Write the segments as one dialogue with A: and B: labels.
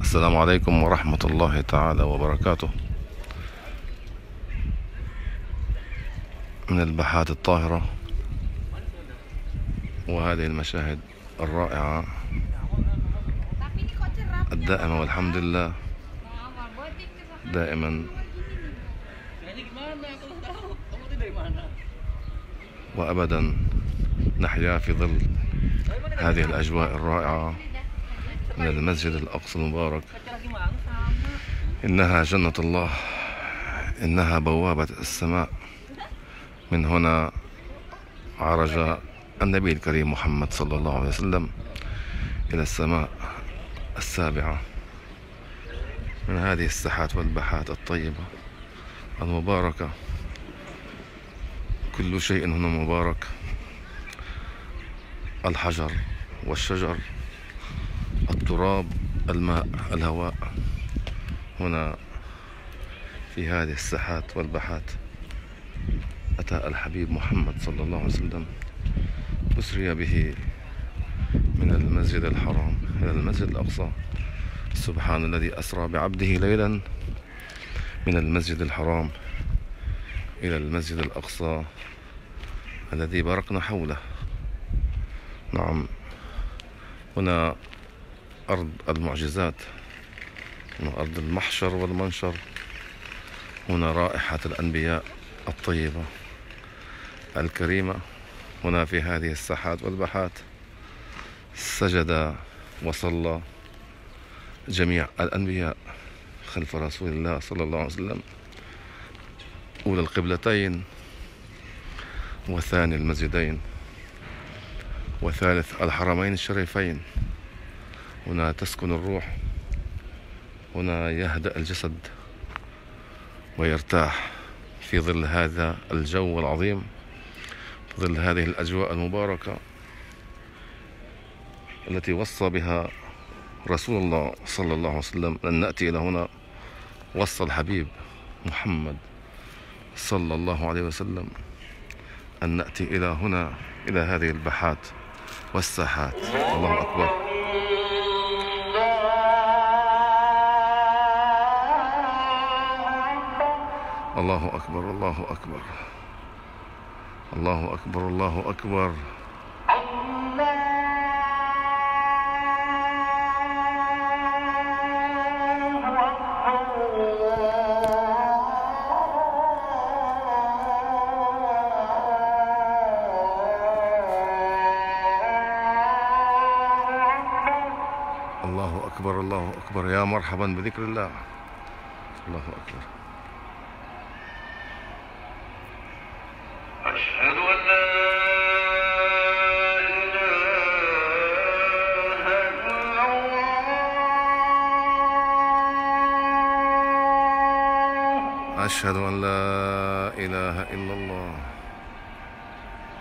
A: السلام عليكم ورحمة الله تعالى وبركاته من البحات الطاهرة وهذه المشاهد الرائعة
B: الدائمة والحمد لله دائما
A: وأبدا نحيا في ظل هذه الأجواء الرائعة من المسجد الأقصى المبارك إنها جنة الله إنها بوابة السماء من هنا عرج النبي الكريم محمد صلى الله عليه وسلم إلى السماء السابعة من هذه الساحات والبحات الطيبة المباركة كل شيء هنا مبارك الحجر والشجر التراب الماء الهواء هنا في هذه الساحات والبحات أتى الحبيب محمد صلى الله عليه وسلم أسري به من المسجد الحرام إلى المسجد الأقصى سبحان الذي أسرى بعبده ليلا من المسجد الحرام إلى المسجد الأقصى الذي باركنا حوله نعم هنا أرض المعجزات هنا أرض المحشر والمنشر هنا رائحة الأنبياء الطيبة الكريمة هنا في هذه الساحات والبحات سجد وصلى جميع الأنبياء خلف رسول الله صلى الله عليه وسلم أولى القبلتين وثاني المسجدين وثالث الحرمين الشريفين هنا تسكن الروح هنا يهدأ الجسد ويرتاح في ظل هذا الجو العظيم في ظل هذه الأجواء المباركة التي وصى بها رسول الله صلى الله عليه وسلم أن نأتي إلى هنا وصى الحبيب محمد صلى الله عليه وسلم أن نأتي إلى هنا إلى هذه البحات والساحات الله أكبر الله أكبر الله أكبر الله أكبر الله أكبر أكبر الله أكبر يا مرحبا بذكر الله الله أكبر
B: أشهد أن لا
A: أشهد أن لا إله إلا الله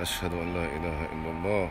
A: أشهد أن لا إله إلا الله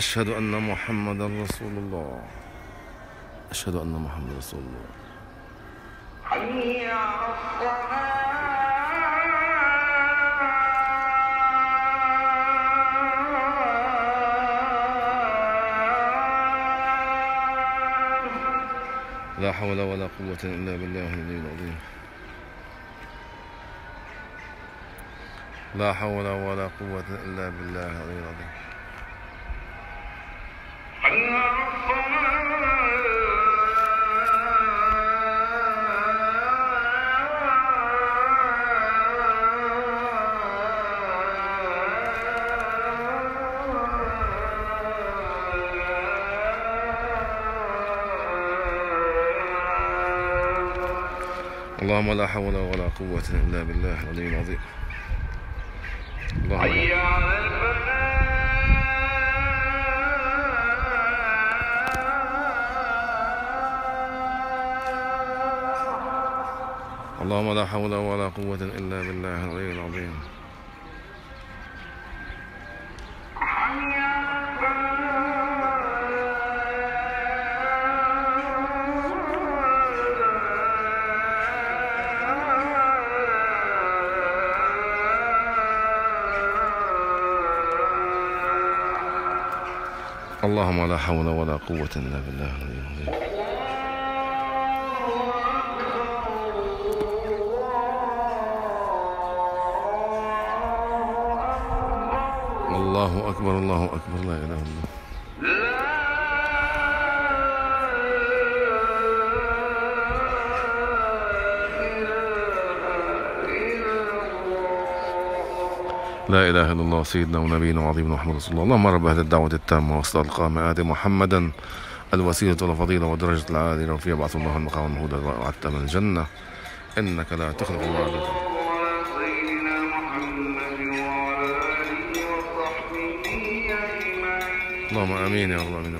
A: أشهد أن محمدا رسول الله أشهد أن محمدا رسول الله
B: حي
A: لا حول ولا قوة إلا بالله العلي العظيم لا حول ولا قوة إلا بالله العلي العظيم اللهم لا حول ولا قوة إلا بالله العلي العظيم
B: اللهم
A: حول ولا قوة إلا بالله العلي العظيم اللهم لا حول ولا قوة إلا بالله العلي العظيم الله أكبر الله أكبر لا إله إلا الله لا إله إلا الله سيدنا ونبينا وعظيمنا محمد رسول الله اللهم رب هذه الدعوة التامة وصل القامة آدم محمدا الوسيلة والفضيلة ودرجة العالية وفيها بعث الله المقام المهود وعدت من الجنة إنك لا تخلق الله اللهم امين يا رب العالمين